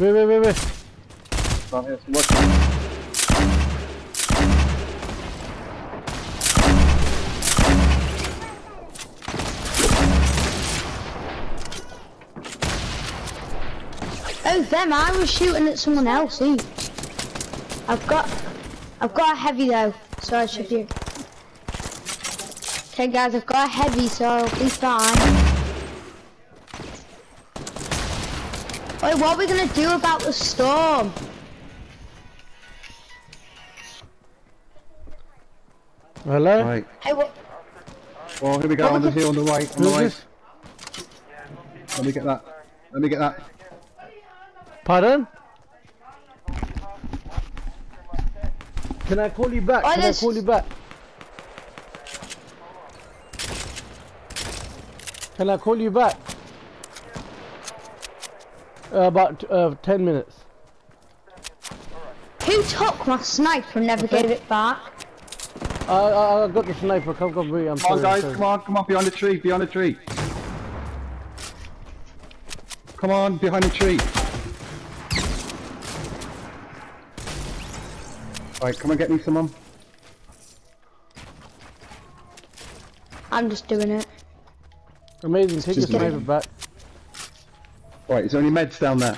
Wait, wait, wait, wait. Right here, some work. Oh, them, I was shooting at someone else, see? I've got, I've got a heavy though, so I should be... Okay guys, I've got a heavy, so I'll be fine. Wait, what are we gonna do about the storm? Hello? Right. Hey, what? Well, here we go, What on the was hill on the right, on the right. Let me get that. Let me get that. Pardon? Can I call you back? Oh, Can I call you back? Can I call you back? Uh, about uh, 10 minutes. Who took my sniper and never gave it back? I, I, I got the sniper. Come, come, wait. I'm Come on, sorry. I'm guys, sorry. come on, come on, behind the tree, behind the tree. Come on, behind the tree. Right, come and get me some someone. I'm just doing it. Amazing. Take your sniper back. Right, is there any meds down there?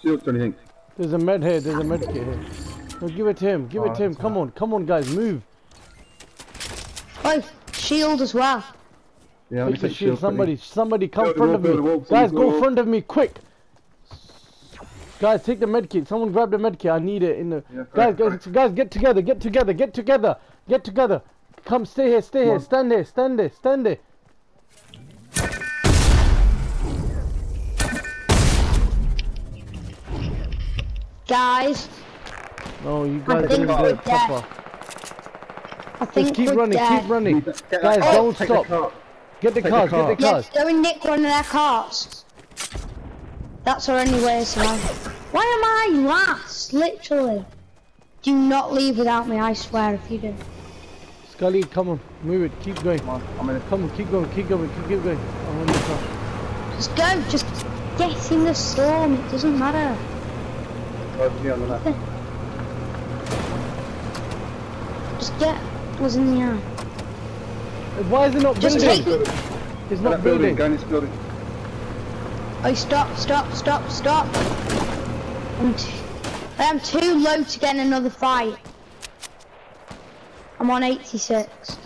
Shields or anything? There's a med here. There's a med kit here. No, give it to him. Give Oh, it to him. that's Come on. Come on, guys. Move. Oh, shield as well. Yeah, let me Take shield. shield. Somebody, somebody come Build front wall, of me. wall, Guys, go a wall. front of me, quick. Guys, take the med kit. Someone grab the med kit. I need it in the. Yeah, guys, correct, guys, guys, get together. Get together. Get together. Get together. Come, stay here. Stay here. on. Stand there. Stand there. Stand there. Guys, No, you I guys think didn't do we're it dead. proper. I think Just keep we're running. dead. Keep running. Guys, car, don't take the stop. car. Get the Take the cars. Get car. the cars. Yes, go and nick one of their cars. That's our only way to survive. Why am I last? Literally. Do not leave without me, I swear, if you do. Skully, come on. Move it. Keep going. Come on, I'm in it. Come on. Keep going. Keep going. Keep, keep going. I'm on the car. Just go, just get in the storm, it doesn't matter. Right, yeah, on the left. Just get was in the air. Why is it not Just building? take It's not that building, building. go in this building. Oh stop, stop, stop, stop. I'm t I am too low to get in another fight. I'm on 86.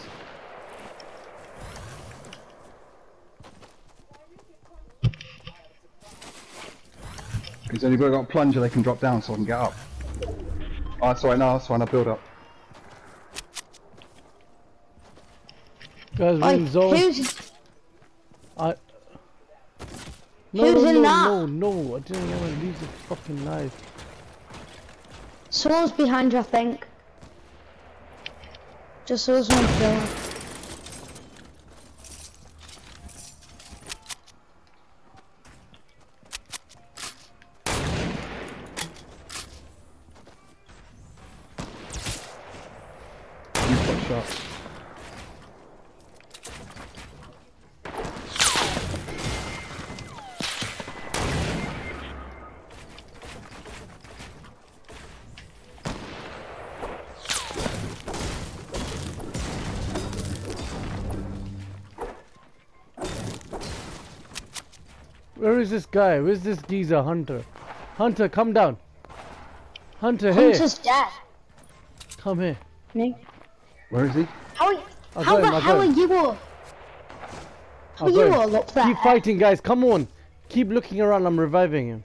Has anybody got a plunger they can drop down so I can get up? Oh, that's alright, no, that's fine, I'll build up. Guys, we're in zone. who's I. No, Who's no, in no, that? no, no, I didn't want to leave the fucking knife. someone's behind you, I think. Just so there's one shot. Where is this guy? Where's this geezer, Hunter? Hunter, come down. Hunter, here. Hunter's dead. Come here. Me? Where is he? How oh, are, I'll how go the him, hell are you all? Oh, how I'll are you him. all up there? Keep fighting, guys. Come on. Keep looking around. I'm reviving him.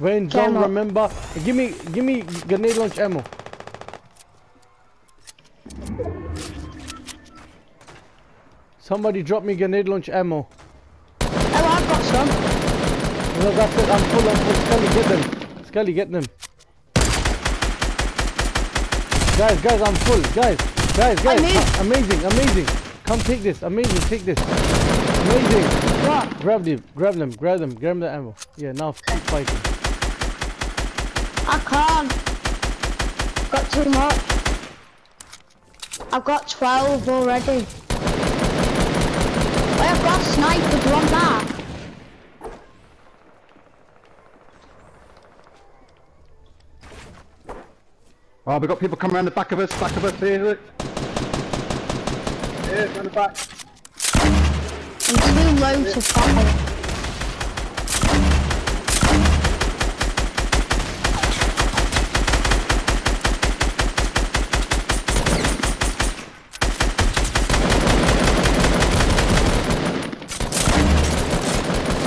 We're in zone, remember? Give me, give me grenade launch ammo. Somebody drop me grenade launch ammo. Oh, I've got some. No, that's it. I'm full. I'm full. Skully, get them. Skully, get them. Guys, guys, I'm full. Guys, guys, guys. uh, amazing, amazing. Come take this. Amazing, take this. Amazing. What? Grab them, grab them, grab them, grab the ammo. Yeah, now keep fighting. I can't. Got too much. I've got 12 already. I've got snipers, one back. Oh, we've got people coming around the back of us, back of us here, look. Here, around the back. I'm too low to fire.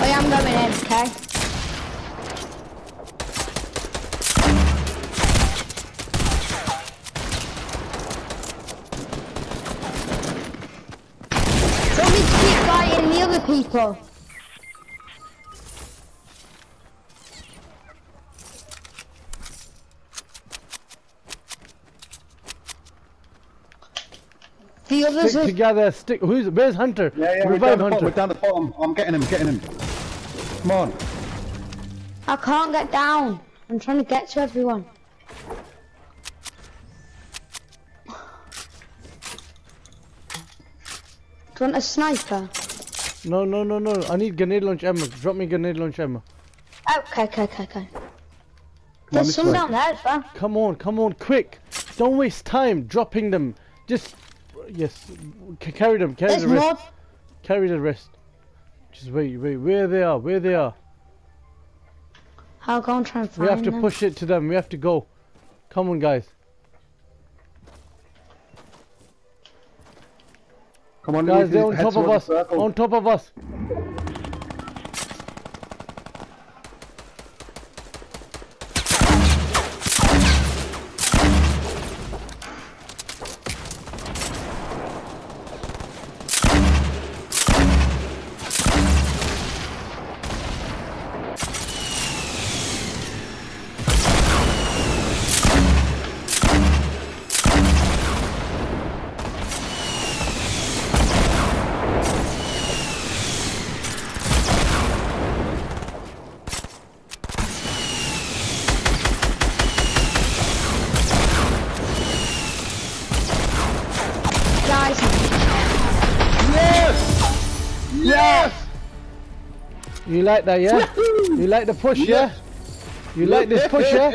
I am going in, okay? Don't need to keep fighting the other people. The others Stick are together. Stick. Who's? Where's Hunter? Yeah, yeah, we're Revive down, Hunter. we're down the bottom. I'm getting him, getting him. Come on. I can't get down. I'm trying to get to everyone. Do you want a sniper? No, no, no, no. I need grenade launch ammo. Drop me grenade launch ammo. Okay, okay, okay, okay. Come on, There's some way. down there as well. Come on, come on, quick! Don't waste time dropping them. Just yes, c- carry them. Carry There's the rest. more. Carry the rest. Just wait, wait. Where they are? Where they are? I'll go and try and We have to them. push it to them. We have to go. Come on, guys. Come on, Guys, they're on top of us. On top of us. You like that, yeah? You like the push, yeah? You like this push, yeah?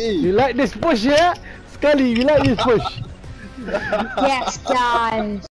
You like this push, yeah? Skully, you like this push? yes, guys.